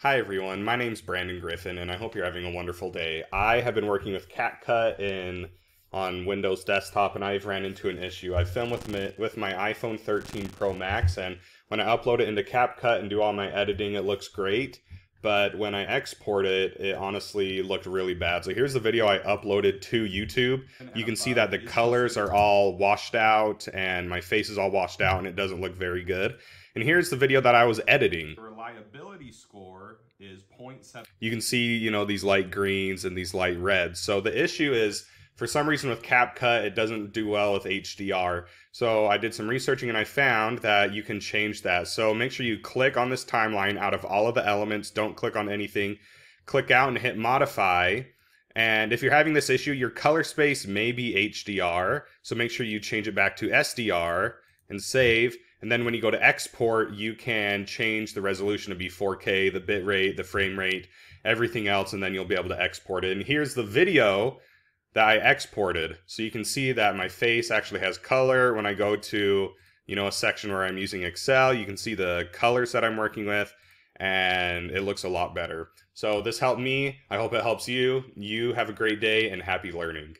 Hi everyone, my name's Brandon Griffin and I hope you're having a wonderful day. I have been working with CapCut in on Windows desktop and I've ran into an issue. I filmed with my, with my iPhone 13 Pro Max and when I upload it into CapCut and do all my editing it looks great, but when I export it, it honestly looked really bad. So here's the video I uploaded to YouTube. You can see that the colors are all washed out and my face is all washed out and it doesn't look very good. And here's the video that I was editing. The reliability score is 0.7. You can see, you know, these light greens and these light reds. So the issue is, for some reason with CapCut, it doesn't do well with HDR. So I did some researching and I found that you can change that. So make sure you click on this timeline out of all of the elements. Don't click on anything. Click out and hit modify. And if you're having this issue, your color space may be HDR. So make sure you change it back to SDR and save. And then when you go to export, you can change the resolution to be 4K, the bit rate, the frame rate, everything else, and then you'll be able to export it. And here's the video that I exported. So you can see that my face actually has color. When I go to, you know, a section where I'm using Excel, you can see the colors that I'm working with and it looks a lot better. So this helped me. I hope it helps you. You have a great day and happy learning.